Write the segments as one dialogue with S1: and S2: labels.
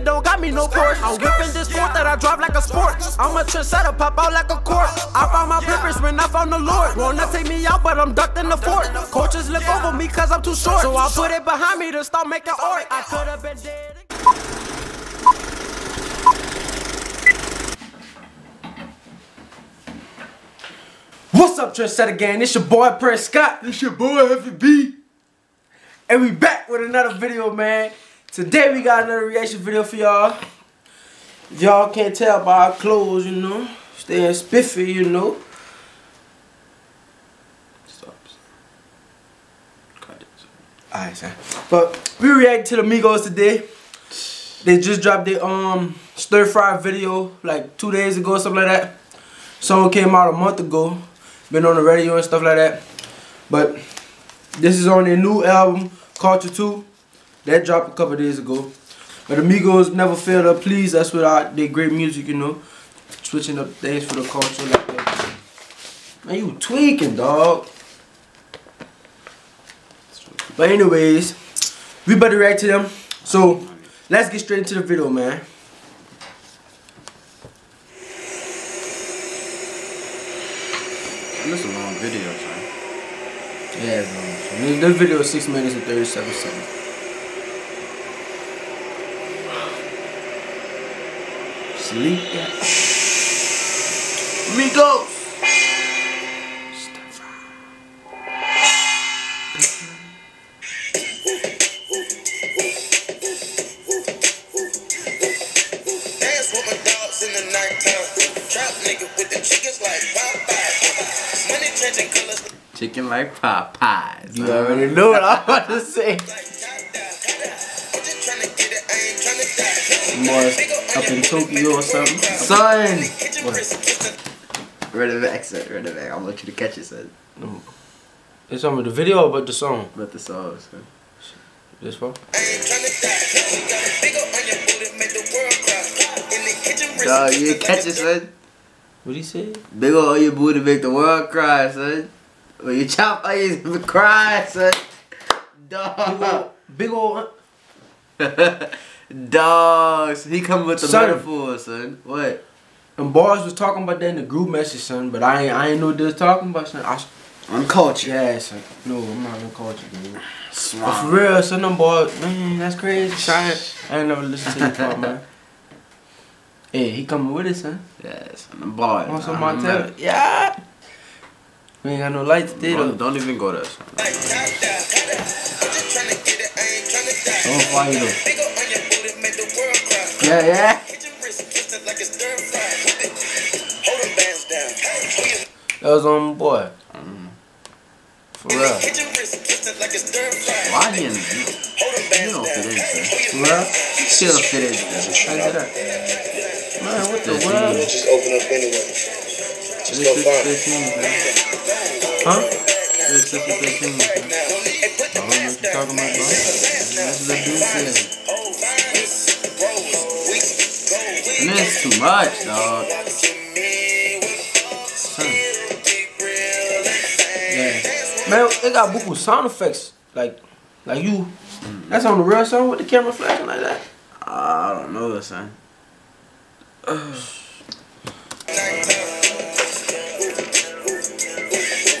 S1: it don't got me no Porsche. I'm whipping this sport that I drive like a sport. I'm a trendsetter, pop out like a court. I found my purpose when I found the Lord. Wanna take me out, but I'm ducked in the fort. Coaches look over me cause I'm too short. So I put it behind me to start making art. I could have been dead. What's up, Trendsetter Gang? It's your boy Prince Scott.
S2: It's your boy Heavy B.
S1: And we back with another video, man. Today we got another reaction video for y'all. Y'all can't tell by our clothes, you know. Staying spiffy, you know. Alright. But we react to the Migos today. They just dropped their um stir fry video like two days ago, or something like that. Song came out a month ago. Been on the radio and stuff like that. But this is on their new album, Culture 2. That dropped a couple days ago. But Amigos never fail to please us with our, their great music, you know. Switching up things for the culture like that. Man, you tweaking, dog. But anyways, we better react to them. So let's get straight into the video, man.
S2: This is a long video, son.
S1: Yeah, bro. So this, this video is six minutes and thirty-seven seconds. Sleep that.
S2: Migos!
S3: Dance with my dogs in the nighttime. Trap nigga with the chickens like Popeye. Money changing colors.
S2: Chicken like Popeyes.
S1: You already know what I'm about to say.
S3: Die.
S1: Up in Tokyo or something.
S2: Son!
S3: Kitchen
S1: What?
S3: wrist, kiss the
S2: Read it back, son. Read it back. I want you to catch it, son.
S1: It's on the video about the song.
S2: But the song, son.
S1: This one.
S3: I ain't tryna die. She got a big ol' onion booty, make the world cry. In the kitchen wrist,
S2: Dog,
S3: kiss
S2: you
S3: it
S2: catch
S3: like
S2: it, son.
S1: What he say?
S2: Big ol' onion booty make the world cry, son. When you chop onions, you cry, son.
S1: Big ol',
S2: Dog.
S1: big ol'.
S2: Dogs. He come with the
S1: Son.
S2: metaphor, son. What?
S1: And boys was talking about that in the group message, son. But I ain't, I ain't know what they was talking about, son. I,
S2: Uncultured.
S1: yeah, son. No, I'm not in culture, dude. But for real, son, them boys, man, that's crazy. Sorry, I ain't never listened to his part, man. Hey, he coming with it, son.
S2: Yes, on the bar.
S1: Want some Montana? Yeah. We ain't got no lights today,
S2: Don't,
S1: though.
S2: don't even go there, son.
S1: Oh, fire, though.
S3: Big ol' onion booty, make the world cry.
S1: Yeah, yeah.
S3: Kitchen wrist, kiss it like it's stir fry. Hold them bands down.
S1: That was on my boy. For real.
S3: Kitchen wrist, kiss it like it's stir fry.
S2: Why he in the
S3: Hold them
S2: You
S3: bands
S2: don't fit in, son.
S1: For real?
S2: You still fit in, son.
S1: How you do that? Man, what the world?
S3: Just open up anyway. Just go
S2: is
S3: find
S2: 15.
S1: Huh?
S2: This is 15, son.
S3: Hey, put
S2: I don't know what you're talking about, bro. This is a dude thing.
S3: Oh, fine. Rose, weeks, gold,
S2: And this is too much, dog.
S1: Son. Yeah. Man, it got buku sound effects. Like, like you. That's on the real song with the camera flashing like that.
S2: I don't know, son.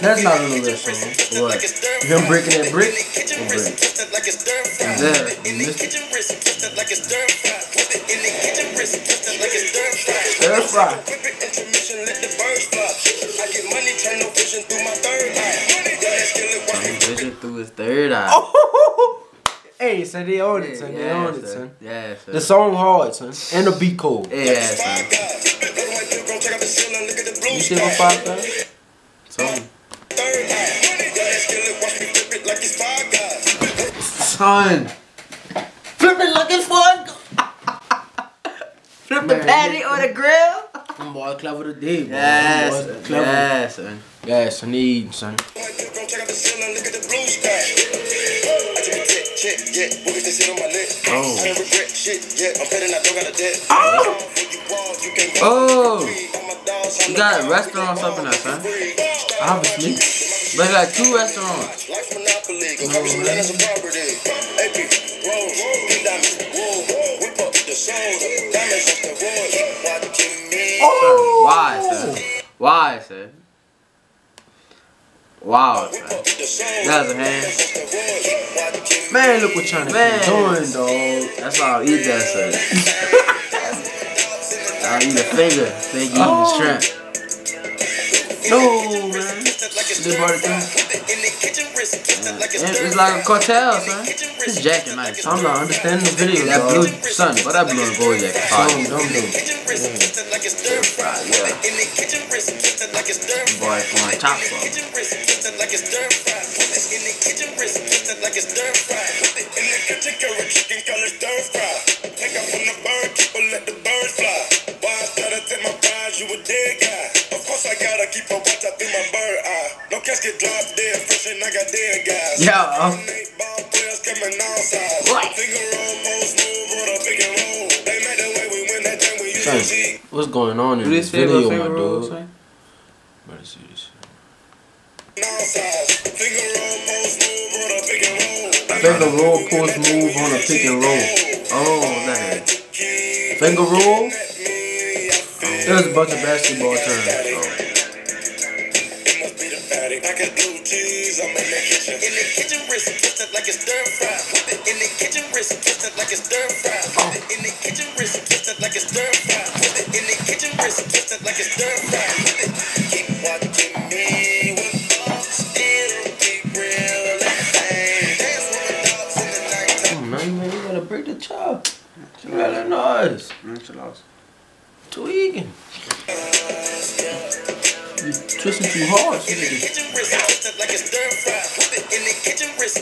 S1: That's not on the real song.
S2: What?
S1: Him breaking that brick.
S3: Kitchen
S2: break?
S3: wrist, kiss it like it's stir fry.
S2: Yeah.
S3: In the kitchen wrist, kiss it like it's stir fry. Whip it in the kitchen wrist, kiss it like it's stir fry.
S1: Stir fry.
S3: Whip it intermission, let the birds fly. I get money, turn no vision through third eye. Yeah, let's kill it, watch me
S2: Turn vision through his third eye.
S1: Oh, hey, son, they own it, son. They
S2: Yeah,
S1: own it, son.
S2: Yeah, son.
S1: The song hard, son, and the beat cold.
S2: Yeah, son.
S3: guys. Look at my pilgrim,
S2: Son.
S3: Flip it like it's
S1: fun.
S2: Flip
S1: the patty
S2: on the grill.
S1: Them boy clever today, bro.
S2: Yes,
S1: Them clever.
S2: yes, son.
S1: Yes, son, they eating, son.
S3: My pilgrim, check out the ceiling, look at the blue sky. I took a check, check, yeah. Boogers, they sit on my lip.
S2: Oh.
S3: I don't regret shit, yeah. I'm petting, I don't got a debt.
S1: Oh!
S3: You wrong, you can go
S2: Oh.
S3: free. All my dogs, I'm
S2: You got
S3: dog,
S2: restaurants up in there, son.
S1: Obviously.
S2: But you got two restaurants.
S3: Life monopoly, go cover some land and some property. AP, roll, big diamonds, whoa, whip up the soda. Diamonds off the road. Keep watching me.
S1: Oh!
S2: Why, son? Why, son? Wow,
S3: up.
S2: That's a hand.
S3: Diamonds off the road. Keep watching me.
S1: Man, look what China
S2: Man.
S1: doing, dog.
S2: That's all I'll eat that, son. I'll eat a finger. They eating
S1: Oh.
S2: shrimp.
S3: Twisted like a
S2: And
S3: stir
S2: It's like a cartel, son. This jacket nice.
S1: I'm not understanding the video,
S2: That
S1: dog.
S2: blue, son, but that blue and gold jacket.
S1: Some
S2: fire.
S1: dumb dude.
S3: kitchen wrist twisted like a stir fry.
S2: Yeah.
S3: In the kitchen, wrist twisted like a stir fry.
S2: Boy, going chop up.
S3: kitchen wrist like a stir fry. In the kitchen wrist like a stir fry. In the kitchen, curry chicken color stir fry. No casket drop dead, fresh and I got dead guys.
S2: Yeah.
S3: Eight ball players coming all sides.
S2: What?
S3: Finger roll, post move, or the pick and roll. They made the way we win that thing we used to
S1: Son, what's going on in this
S2: this
S1: video, my dude?
S2: son.
S1: Better see this.
S3: Finger roll, post move, or the pick and roll.
S1: Finger roll, post move on a pick and roll.
S2: Oh, that is.
S1: Finger roll. There's a bunch of basketball terms.
S3: It I'm in the kitchen. In the kitchen, wrist twisted like a stir fry. In the kitchen, wrist twisted like a stir fry. In the kitchen, wrist twisted like a stir fry. In the kitchen, wrist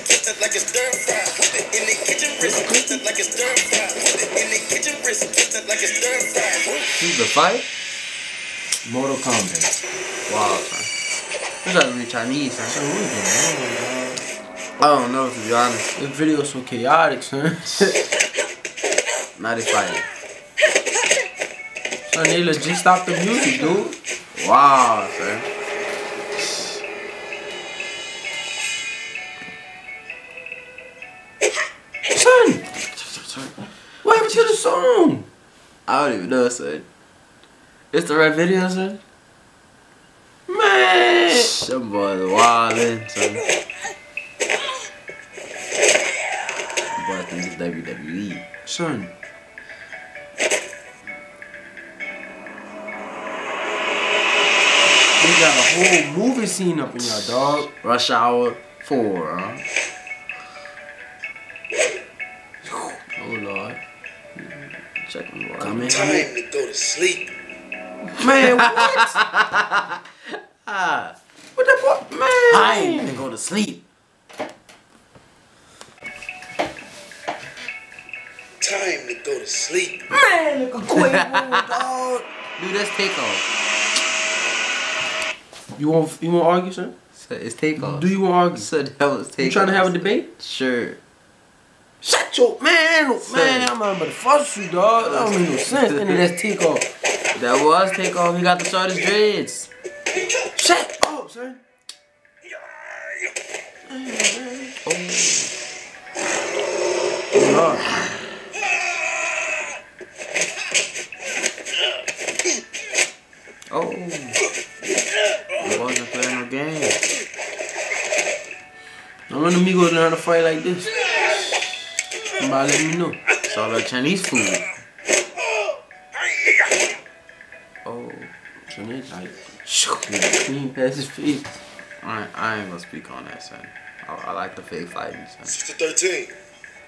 S3: wrist like a stir fry. In the kitchen, like a stir fry. In the kitchen, like a stir fry.
S2: This the fight?
S1: Mortal Kombat.
S2: Wow. This gotta be Chinese,
S1: So
S2: son. I don't know, to be honest.
S1: This video so chaotic, son.
S2: Now they fighting.
S1: son, they legit stop the music, dude.
S2: Wow, son.
S1: Song?
S2: I don't even know, son. It's the right video, son?
S1: Man.
S2: Them boys wildin', son. Boy, I think it's WWE.
S1: Son. We got a whole movie scene up in y'all, dog.
S2: Rush Hour 4, huh? Check them, boy.
S1: Come in.
S3: Time to go to sleep.
S1: Man, what?
S2: Ah,
S1: What the fuck? Man.
S2: I ain't even go to sleep.
S3: Time to go to sleep.
S1: Man, look a Quavo, dog.
S2: Dude, that's takeoff.
S1: You want you want to argue, sir?
S2: So It's takeoff.
S1: Do you want to argue?
S2: So that was takeoff.
S1: You trying to have a debate?
S2: Sure.
S1: Your man, oh,
S2: man.
S1: I'm about to fuss you, dog. That don't make no sense. And then that's take off.
S2: That was takeoff. He got the shortest dreads.
S1: Shut up, son. Oh. Lord.
S2: Oh. He wasn't playing no game.
S1: Now when the Migos learn how to fight like this, somebody let me know.
S2: It's all that Chinese food. Oh.
S1: So they like, clean past his feet.
S2: I, I ain't gonna speak on that, son. I, I like the fake fighting, son.
S3: 6 to 13.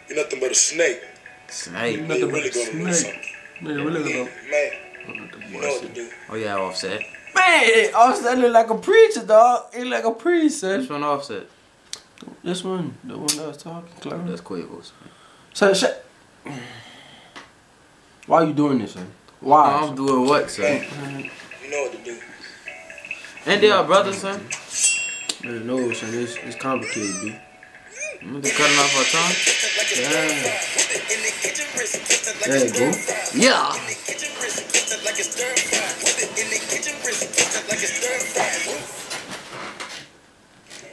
S3: You're nothing but a snake.
S2: Snake.
S3: You're
S1: but
S3: really
S1: a
S3: gonna win
S1: snake.
S3: something.
S1: Man, really look up.
S3: Man, you know what to do.
S2: Oh yeah, offset.
S1: Man, Offset look like a preacher, dog. He like a priest, son.
S2: Which one offset?
S1: This one, the one that was talking, Clara.
S2: That's Quavo's.
S1: So, shut. Why are you doing this, son? Why?
S2: I'm doing what, son?
S3: You know what to do.
S2: And they are brothers, son.
S1: Man, no, son. It's, it's complicated, B.
S2: I'm just cutting off our tongue.
S1: Yeah. There you go.
S2: Yeah.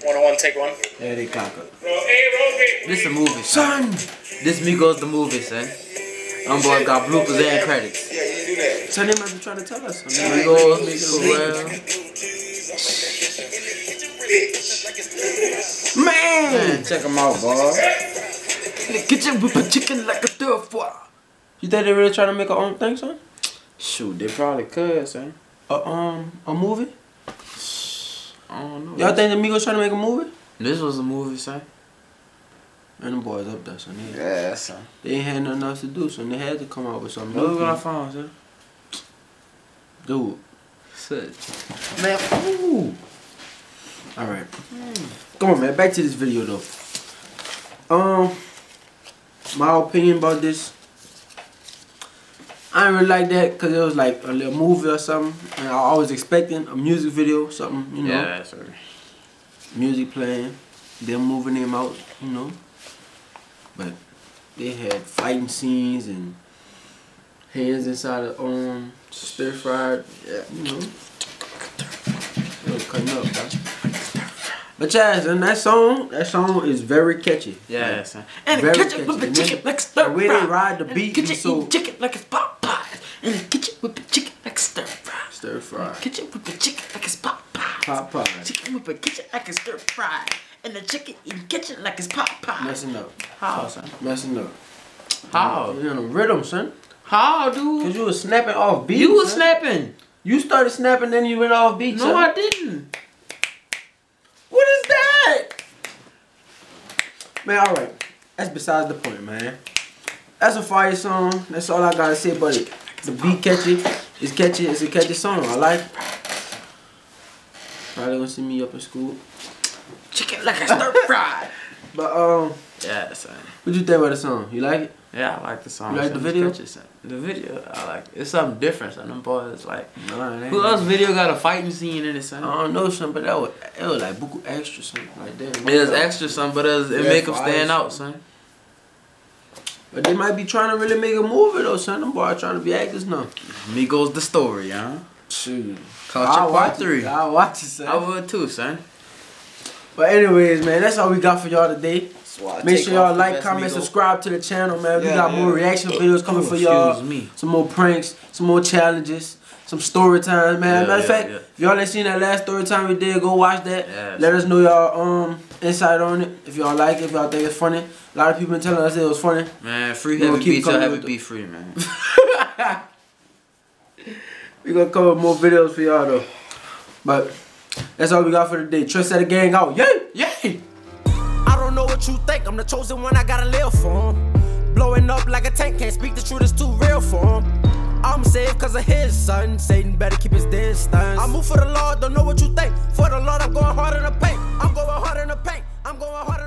S4: One on one, take one.
S1: There they cock up.
S2: This a movie, son.
S1: Son!
S2: This Migos the movie, son. Them boys got bloopers and credits.
S3: Yeah, you do that.
S1: So they might be trying to tell us something.
S2: Migos,
S1: Make it a
S2: Pharrell.
S3: Blue cheese, I'm in the kitchen. In the kitchen, really like it's stir fry.
S1: Man!
S2: Man, check them out, boy. In the kitchen with a chicken like a stir fry.
S1: You think they really trying to make a own thing, son?
S2: Shoot, they probably could, son.
S1: A um a movie?
S2: I don't know.
S1: Y'all think the Migos trying to make a movie?
S2: This was a movie, son.
S1: Man, the boys up there, son. They,
S2: Yeah, son.
S1: they ain't had nothing else to do, so they had to come out with something.
S2: Look at our phone, son.
S1: Dude.
S2: Shit. Man, ooh.
S1: Alright. Come on, man. Back to this video, though. Um, my opinion about this. I didn't really like that because it was like a little movie or something. And I was expecting a music video, something, you know.
S2: Yeah, sir.
S1: Music playing, them moving them out, you know. But they had fighting scenes and hands inside of um stir fried, yeah, you know. It was cutting up, bro. But yeah, and that song, that song is very catchy.
S2: Yeah, son. And
S1: Very
S2: kitchen
S1: catchy.
S2: with the chicken like stir fry.
S1: the way they ride the
S2: And
S1: beat be
S2: kitchen
S1: so-
S2: chicken like it's Popeyes. And the kitchen with the chicken like stir fry.
S1: Stir fried.
S2: Kitchen with the chicken like it's Popeyes.
S1: Popeyes.
S2: Chicken with the kitchen like it's stir fry. And the chicken in the kitchen like it's Popeyes.
S1: Messing up.
S2: How, son?
S1: Messing up.
S2: How?
S1: You on a rhythm, son.
S2: How,
S1: Cause
S2: dude?
S1: you was snapping off beat.
S2: You was
S1: son.
S2: snapping.
S1: You started snapping, then you went off beat.
S2: No,
S1: son.
S2: I didn't.
S1: What is that? Man, alright. That's besides the point, man. That's a fire song. That's all I gotta say about it. The beat catchy. It's catchy. It's a catchy song. I like it. Probably gonna see me up in school.
S2: Chicken like a stir fry.
S1: But um,
S2: yeah, son.
S1: what you think about the song? You like it?
S2: Yeah, I like the song.
S1: You like the video?
S2: The video, I like it. It's something different, son. Them boys, like,
S1: ain't.
S2: who else video got a fighting scene in it, son?
S1: I don't know something, but that was it was like buku extra something like that.
S2: It was extra, son, but it, was, it
S1: Yeah,
S2: make them stand out, son.
S1: But they might be trying to really make a movie though, son. Them boys trying to be actors now.
S2: goes the story, huh?
S1: Shoot.
S2: Culture
S1: I'll
S2: part
S1: watch
S2: three.
S1: It. I'll watch it, son.
S2: I would too, son.
S1: But anyways, man, that's all we got for y'all today.
S2: I
S1: Make sure y'all like, comment,
S2: Migos.
S1: subscribe to the channel, man. we
S2: Yeah,
S1: got more reaction videos coming
S2: Oh,
S1: for y'all.
S2: me.
S1: Some more pranks, some more challenges, some story times, man.
S2: Yeah,
S1: Matter of
S2: yeah,
S1: fact,
S2: yeah.
S1: if y'all ain't seen that last story time we did, go watch that.
S2: Yeah,
S1: Let us know y'all um insight on it. If y'all like it, if y'all think it's funny. A lot of people been telling us it was funny.
S2: Man, free
S1: We gonna
S2: heavy
S1: keep
S2: beat till
S1: coming
S2: heavy
S1: with the-
S2: be free, man.
S1: We're gonna cover more videos for y'all though. But that's all we got for today. Trust that the gang out. Yay!
S2: Yay!
S5: I don't know what you think. I'm the chosen one. I gotta live for him. Blowing up like a tank. Can't speak the truth. It's too real for him. I'm safe cause of his son. Satan better keep his distance. I move for the Lord. Don't know what
S1: you think. For the Lord, I'm going hard in the paint. I'm going hard in the paint. I'm going hard in the paint.